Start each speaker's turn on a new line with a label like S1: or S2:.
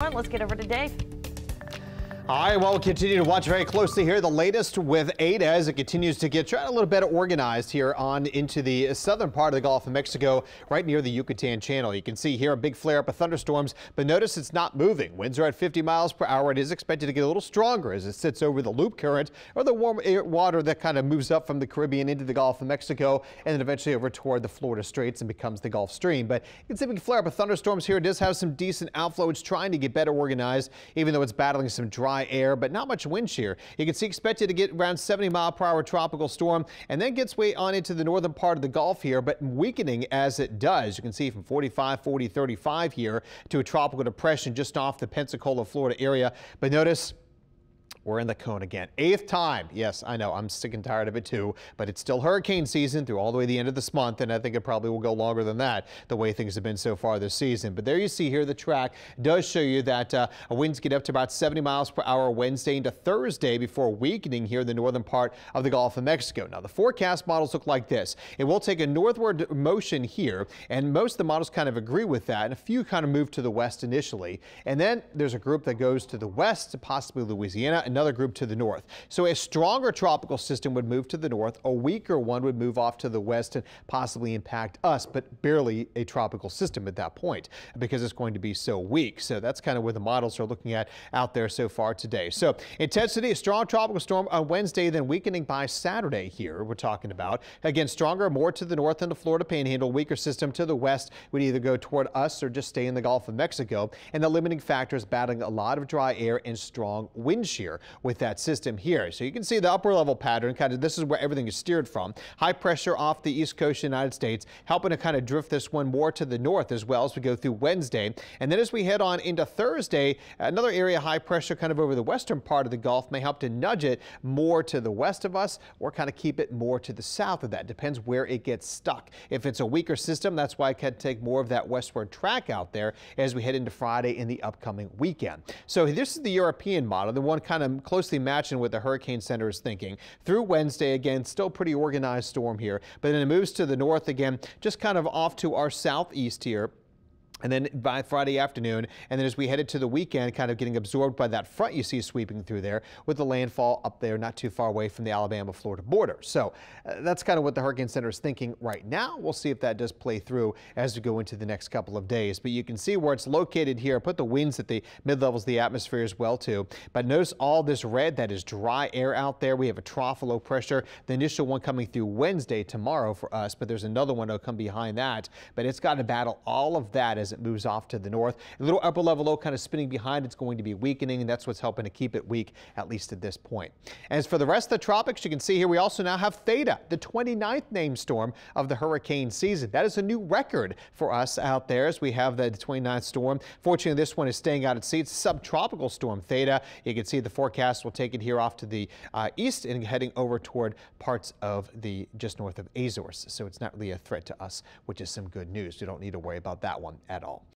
S1: Let's get over to Dave.
S2: All right, well, we'll continue to watch very closely here. The latest with Eta as it continues to get a little bit organized here on into the southern part of the Gulf of Mexico, right near the Yucatan Channel. You can see here a big flare up of thunderstorms, but notice it's not moving. Winds are at 50 miles per hour. It is expected to get a little stronger as it sits over the loop current or the warm water that kind of moves up from the Caribbean into the Gulf of Mexico and then eventually over toward the Florida Straits and becomes the Gulf Stream. But you can see a big flare up of thunderstorms here. It does have some decent outflow. It's trying to get better organized, even though it's battling some dry air, but not much wind shear. You can see expected to get around 70 mile per hour tropical storm and then gets way on into the northern part of the Gulf here, but weakening as it does. You can see from 45, 40, 35 here to a tropical depression just off the Pensacola, Florida area. But notice we're in the cone again. Eighth time. Yes, I know. I'm sick and tired of it too, but it's still hurricane season through all the way to the end of this month, and I think it probably will go longer than that the way things have been so far this season. But there you see here the track does show you that uh, winds get up to about 70 miles per hour Wednesday into Thursday before weakening here in the northern part of the Gulf of Mexico. Now, the forecast models look like this. It will take a northward motion here, and most of the models kind of agree with that, and a few kind of move to the west initially. And then there's a group that goes to the west, possibly Louisiana, and another group to the north. So a stronger tropical system would move to the north, a weaker one would move off to the west and possibly impact us, but barely a tropical system at that point because it's going to be so weak. So that's kind of where the models are looking at out there so far today. So intensity, a strong tropical storm on Wednesday, then weakening by Saturday here we're talking about. Again, stronger, more to the north in the Florida Panhandle, weaker system to the west would either go toward us or just stay in the Gulf of Mexico. And the limiting factors battling a lot of dry air and strong wind shear with that system here. So you can see the upper level pattern, kind of this is where everything is steered from. High pressure off the east coast of the United States, helping to kind of drift this one more to the north as well as we go through Wednesday. And then as we head on into Thursday, another area high pressure kind of over the western part of the Gulf may help to nudge it more to the west of us or kind of keep it more to the south of that. Depends where it gets stuck. If it's a weaker system, that's why it can take more of that westward track out there as we head into Friday in the upcoming weekend. So this is the European model, the one kind of closely matching what the Hurricane Center is thinking. Through Wednesday, again, still pretty organized storm here, but then it moves to the north again, just kind of off to our southeast here and then by Friday afternoon, and then as we headed to the weekend, kind of getting absorbed by that front you see sweeping through there with the landfall up there not too far away from the Alabama-Florida border. So uh, that's kind of what the Hurricane Center is thinking right now. We'll see if that does play through as we go into the next couple of days. But you can see where it's located here. Put the winds at the mid-levels of the atmosphere as well too. But notice all this red, that is dry air out there. We have a trough of low pressure. The initial one coming through Wednesday tomorrow for us, but there's another one that'll come behind that. But it's got to battle all of that as it moves off to the north. A little upper level low kind of spinning behind. It's going to be weakening, and that's what's helping to keep it weak, at least at this point. As for the rest of the tropics, you can see here we also now have Theta, the 29th named storm of the hurricane season. That is a new record for us out there as we have the 29th storm. Fortunately, this one is staying out at sea. It's subtropical storm Theta. You can see the forecast will take it here off to the uh, east and heading over toward parts of the just north of Azores. So it's not really a threat to us, which is some good news. You don't need to worry about that one at all.